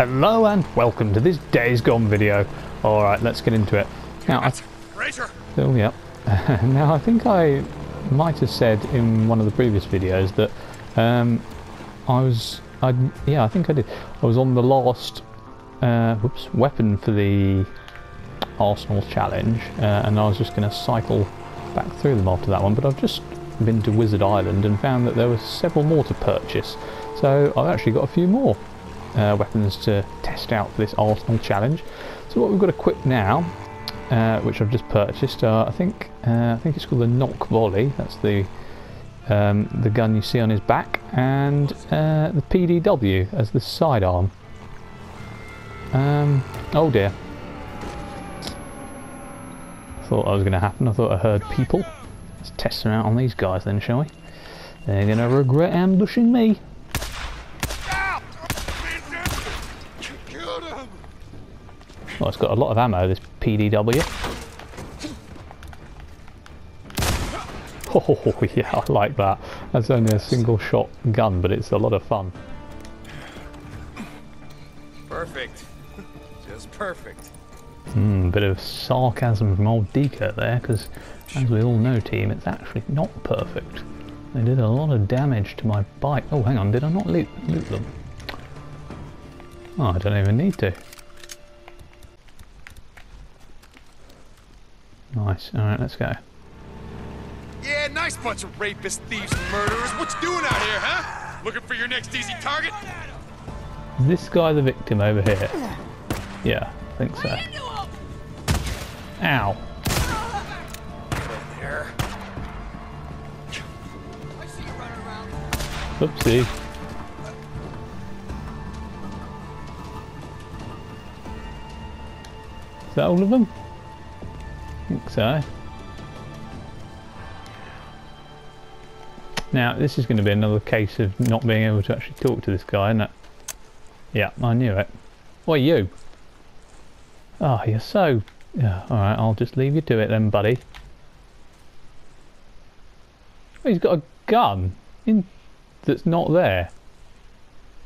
Hello and welcome to this Days Gone video. Alright, let's get into it. Now, I, Razor! oh, yeah. now, I think I might have said in one of the previous videos that um, I was, I yeah, I think I did. I was on the last, uh, whoops, weapon for the Arsenal challenge, uh, and I was just going to cycle back through them after that one, but I've just been to Wizard Island and found that there were several more to purchase. So I've actually got a few more uh, weapons to test out for this Arsenal challenge. So what we've got equipped now, uh, which I've just purchased, uh, I think uh, I think it's called the Nock Volley. That's the um, the gun you see on his back, and uh, the PDW as the sidearm. Um, oh dear. Thought that was going to happen. I thought I heard people. Let's test them out on these guys then, shall we? They're going to regret ambushing me. Ow! Killed him! Well, it's got a lot of ammo, this PDW. Oh, yeah, I like that. That's only a single shot gun, but it's a lot of fun. Perfect. Just perfect. Mm, bit of sarcasm from old Deco there, because as we all know, team, it's actually not perfect. They did a lot of damage to my bike. Oh, hang on, did I not loot, loot them? Oh, I don't even need to. Nice. Alright, let's go. Yeah, nice bunch of rapists, thieves, murderers. What you doing out here, huh? Looking for your next easy target? Is this guy the victim over here? Yeah, I think so. Ow. There. Oopsie. Is that all of them? Think so. Now, this is going to be another case of not being able to actually talk to this guy, isn't it? Yeah, I knew it. Why you? Oh, you're so... Yeah, alright, I'll just leave you to it then, buddy. Oh, he's got a gun in that's not there.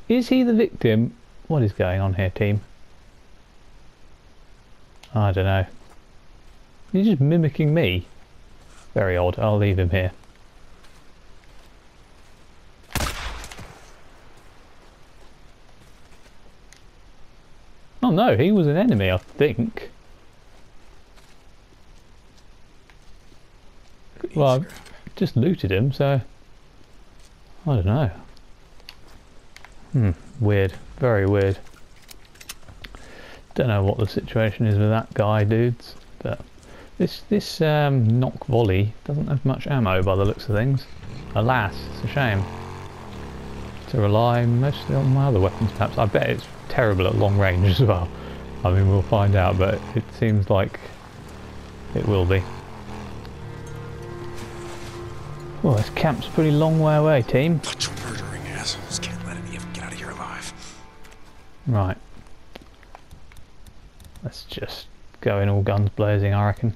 Is he the victim? What is going on here, team? I don't know. He's just mimicking me. Very odd. I'll leave him here. Oh no, he was an enemy, I think. Well, I've just looted him, so I don't know. Hmm, weird. Very weird. Don't know what the situation is with that guy, dudes, but this this um, nock volley doesn't have much ammo by the looks of things. Alas, it's a shame. To rely mostly on my other weapons, perhaps. I bet it's terrible at long range as well. I mean, we'll find out, but it seems like it will be. Well, this camp's a pretty long way away, team. Bunch of murdering assholes. Can't let any of them get out of here alive. Right. Let's just go in all guns blazing, I reckon.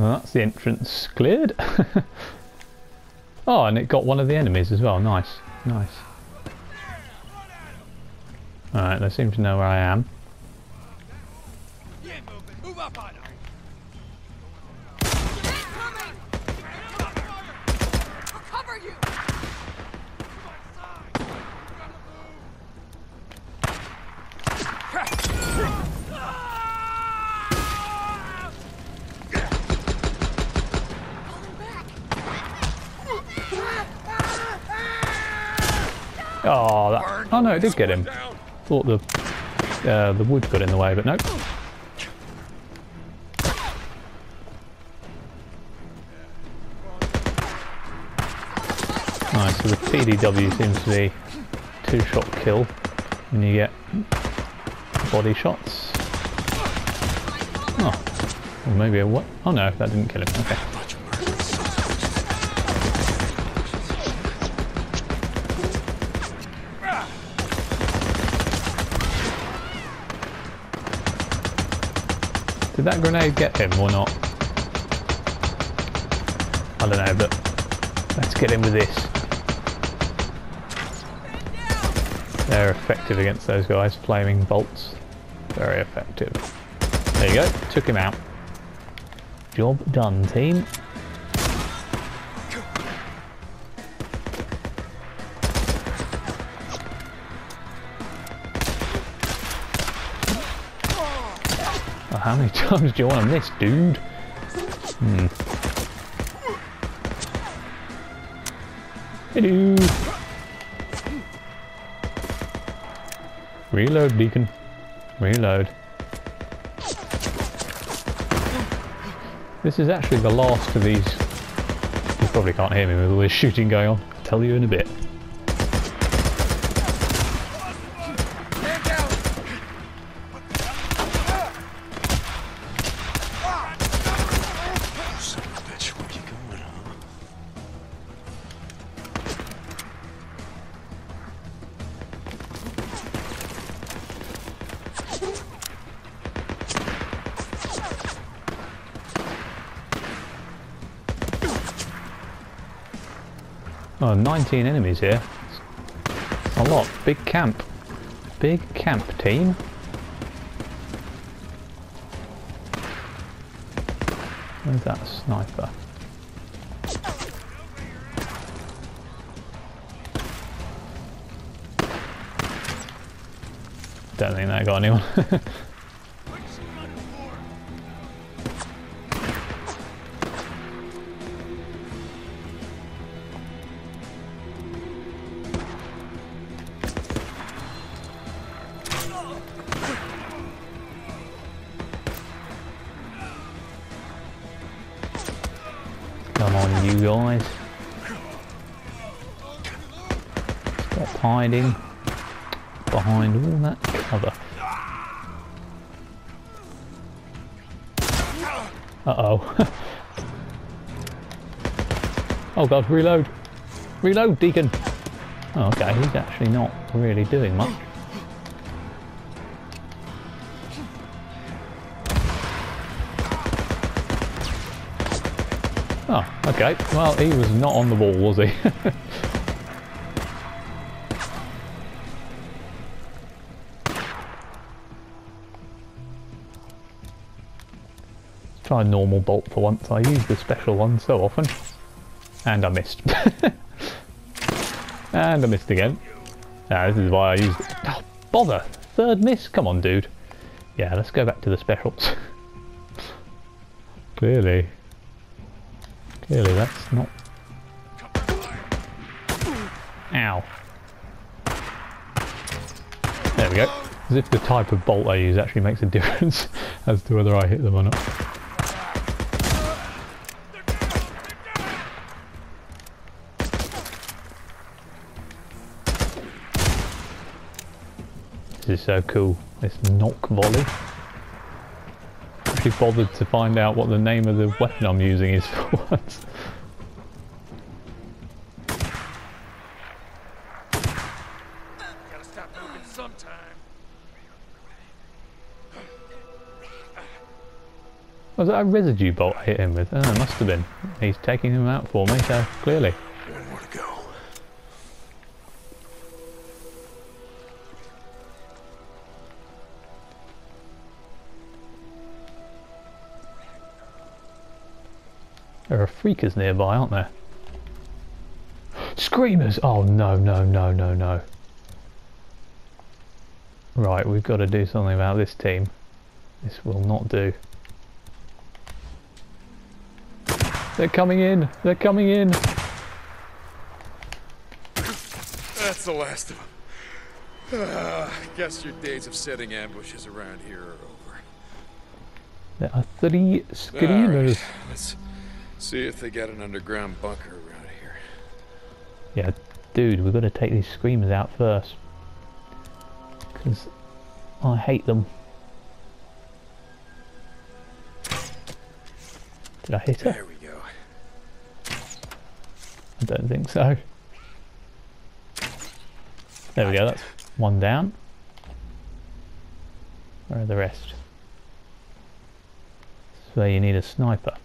That's the entrance cleared. oh, and it got one of the enemies as well. Nice, nice. Alright, they seem to know where I am. You ain't moving. Move up on him. I'll cover you! Falling back! Oh, that, oh no, it did get him. Thought the uh, the wood got in the way, but nope. Nice, so the PDW seems to be two-shot kill when you get body shots. Oh, or maybe a what? Oh no, that didn't kill him. Okay. Did that grenade get him or not? I don't know, but let's get in with this. They're effective against those guys. Flaming bolts. Very effective. There you go. Took him out. Job done, team. How many times do you want to miss, dude? Hmm. Hello. Reload, Deacon. Reload. This is actually the last of these. You probably can't hear me with all this shooting going on. I'll tell you in a bit. Oh, 19 enemies here. A lot. Big camp. Big camp team. Where's that sniper? Don't think that got anyone. you guys. Stop hiding behind all that cover. Uh-oh. oh god, reload. Reload, Deacon. Oh, okay, he's actually not really doing much. Okay. Well, he was not on the ball, was he? Try a normal bolt for once. I use the special one so often. And I missed. and I missed again. Ah, this is why I used. Oh, bother! Third miss? Come on, dude. Yeah, let's go back to the specials. Clearly. Clearly that's not... Ow. There we go. As if the type of bolt I use actually makes a difference as to whether I hit them or not. This is so cool. This nock volley. Actually bothered to find out what the name of the weapon I'm using is for once. Gotta stop moving sometime. Was that a residue bolt I hit him with? Oh, it must have been. He's taking him out for me, so clearly. There are freakers nearby, aren't there? Screamers! Oh no, no, no, no, no. Right, we've got to do something about this team. This will not do. They're coming in! They're coming in! That's the last of them. Ah, guess your days of setting ambushes around here are over. There are three screamers. right, let's see if they got an underground bunker around here. Yeah, dude, we've got to take these screamers out first. Because I hate them. Did I hit her? There we go. I don't think so. There we go, that's one down. Where are the rest? So you need a sniper.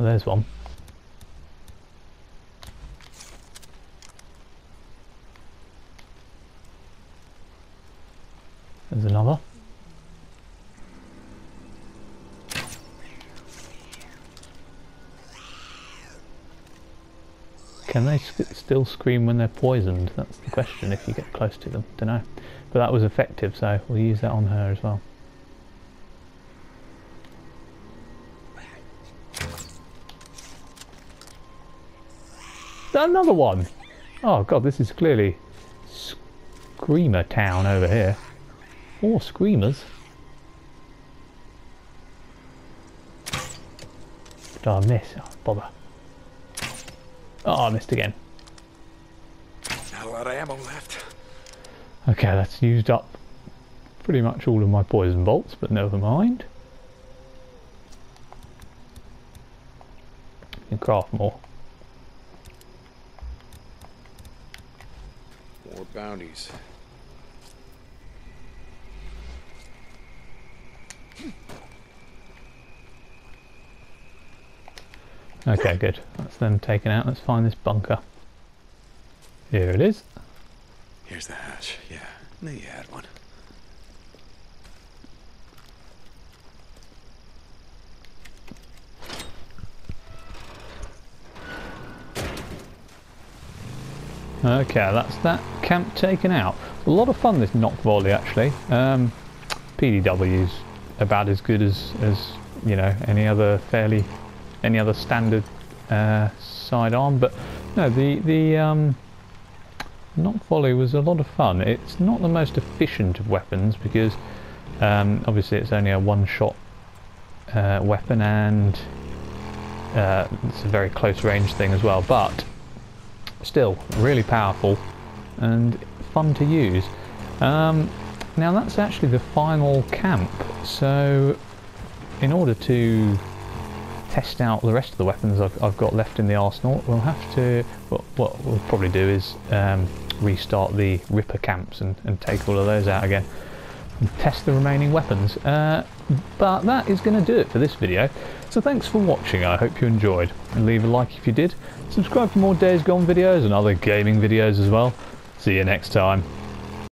Oh, there's one. There's another. Can they still scream when they're poisoned? That's the question if you get close to them. Don't know. But that was effective, so we'll use that on her as well. Another one! Oh god, this is clearly Screamer Town over here. More screamers. Did I miss? Oh, bother. Oh, I missed again. Not a lot of ammo left. Okay, that's used up pretty much all of my poison bolts, but never mind. You can craft more. More bounties. Okay, good. That's them taken out. Let's find this bunker. Here it is. Here's the hatch. Yeah, knew you had one. Okay, that's that camp taken out. A lot of fun this nock volley actually. Um, PDW's about as good as, as you know any other fairly any other standard uh, sidearm, but no, the the um, nock volley was a lot of fun. It's not the most efficient of weapons because um, obviously it's only a one-shot uh, weapon and uh, it's a very close range thing as well, but still really powerful and fun to use. Um, now that's actually the final camp, so in order to test out the rest of the weapons I've, I've got left in the arsenal, we'll have to, what, what we'll probably do is um, restart the Ripper camps and, and take all of those out again test the remaining weapons. Uh, but that is going to do it for this video. So thanks for watching, I hope you enjoyed. And leave a like if you did. Subscribe for more Days Gone videos and other gaming videos as well. See you next time.